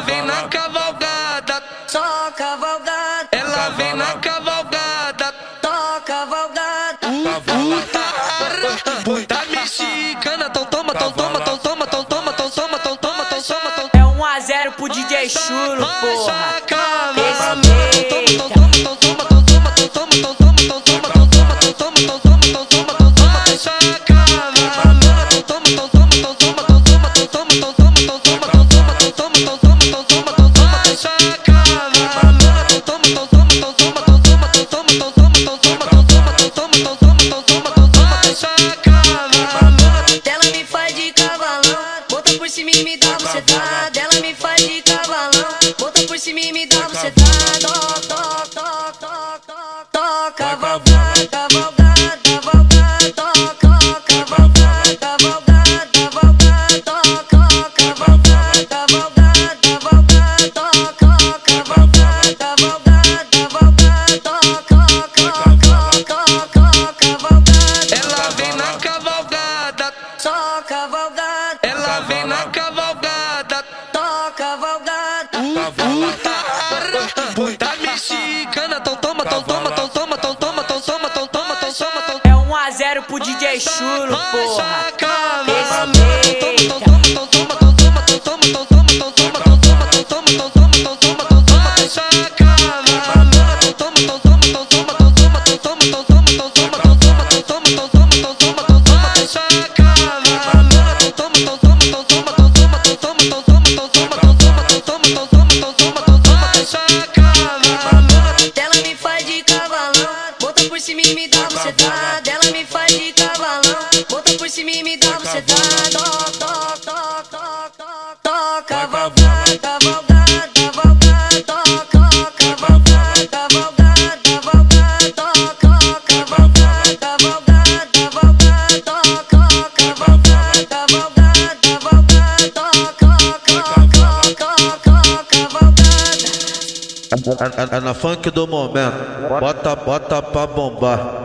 Ela vem na cavalgada, Só cavalgada, ela vem na cavalgada. só cavalgada. Puta mexicana, tão toma, tão toma, tão toma, tão toma, tão toma, tão toma, tão toma, tão É 1 a 0 pro DJ Chulo, porra. Ela vem na cavalgada. só cavalgada. Puta mexicana, tão toma, tão toma, tão toma, tão toma, tão toma, tão toma, tão toma, tão É 1 a 0 pro DJ Chulo, porra. Dá bucetada. Ela me faz de cavalão, bota por cima e me dá. Tó, tó, tó, tó, tó, tó, cavalgada, cavalgada, cavalgada, tó, cavalgada, cavalgada, cavalgada, tó, tó, cavalgada, cavalgada, cavalgada. É, é- é na funk do momento. Bota, bota pra bombar.